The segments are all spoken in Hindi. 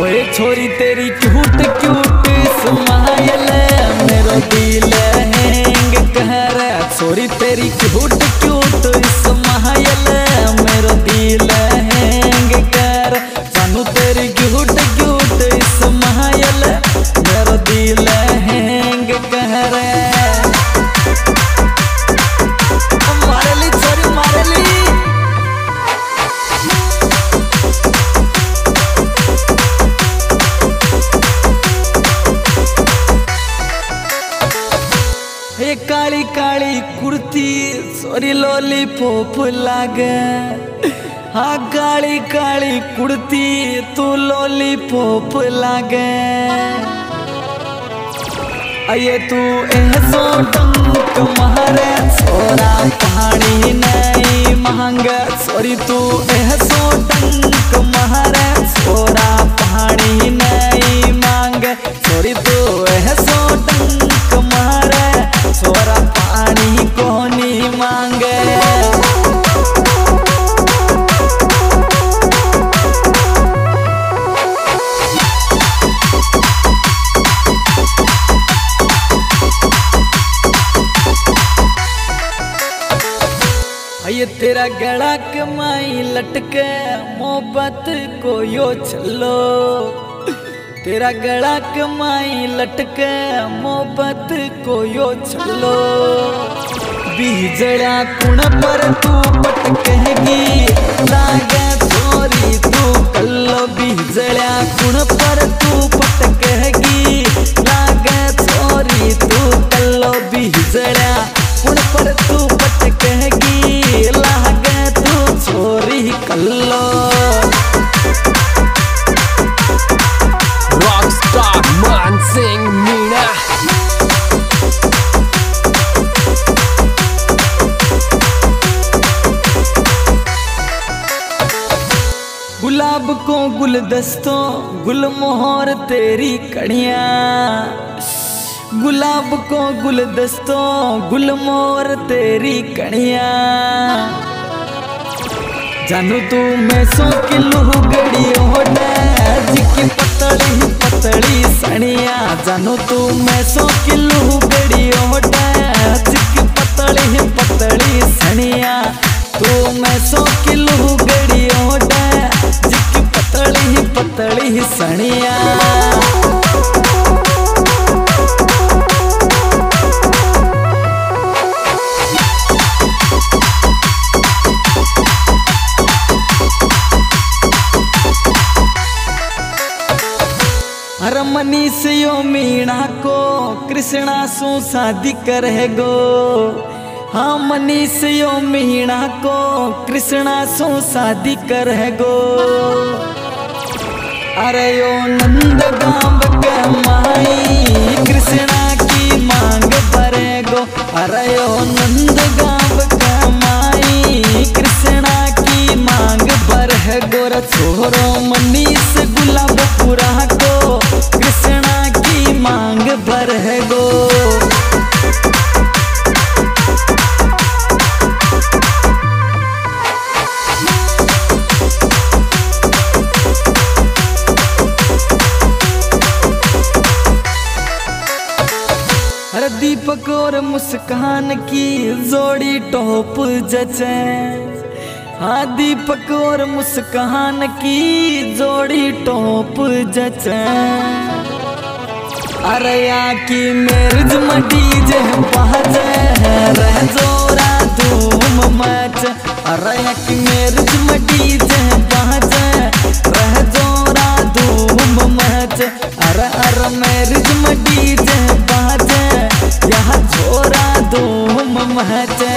ओए छोरी, तेरी क्यूट क्यूट स्माइल मेरो दिल हैंग कर। छोरी, तेरी क्यूट क्यूट स्माइल मेरो दिल हैंग कर। सानू तेरी क्यूट क्यूट कुर्ती सोरी लोली पोप लागे। हाँ काली काली कुर्ती, तू लोली पोप लागे। अये तू ऐसो टंक मारे छोरा पानी नहीं मांग। सॉरी तू ऐसो टंक मारे छोरा पानी नहीं मांग। सॉरी तू ये तेरा गला कमाई लटके, मोहब्बत को यो चलो तेरा गला कमाई लटके, मोहब्बत को यो चलो बीजड़ा कुण पर तू पटकेगी, लागे छोरी तू कल्लो। बीजड़ा कुण पर तू पटकेगी गुलाब को गुलदस्तों गुल मोहर तेरी कड़िया गुलाब को गुलदस्तों गुलमोहर तेरी कड़िया जानू तू मैं सो किलो गड़ी जिकी पतली पतली सणिया जानू तू मैं सो किलो गड़ी जिकी पतली पतली सणिया तू मैं सो किलो गड़ी जिकी पतली पतली सणिया यो मीणा को, कृष्णा सु शादी करे गो हाँ मनीष यो मीणा को, कृष्णा सु शादी करे गो अरे यो नंद गाँव के माई, कृष्णा की मांग भरे गो अरे यो नंद गाँव दीपक और मुस्कान की जोड़ी टॉप जचे। हाँ दीपक और मुस्कान की जोड़ी टॉप जचे। अरे या की मेरज मडी जे बाजे रह जोरा धूम मच। अरे या की मेरज मडी जे महते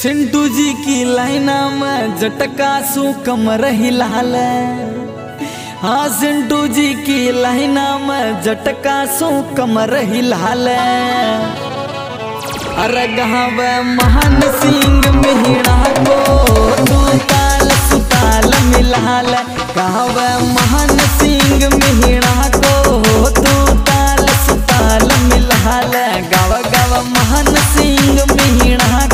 सिंटू जी की लाइना में जटका सु कमर हिलाल हाँ सिंटू जी की लाइना में जटका सु कमर हिलाल अरे गाँव महान सिंह मिहिड़ा को तू ताल सुताल मिलाल। गाँव महान सिंह मिहिड़ा को तू ताल सुताल मिलाल। गाँव गाँव महान सिंह मिहिड़ा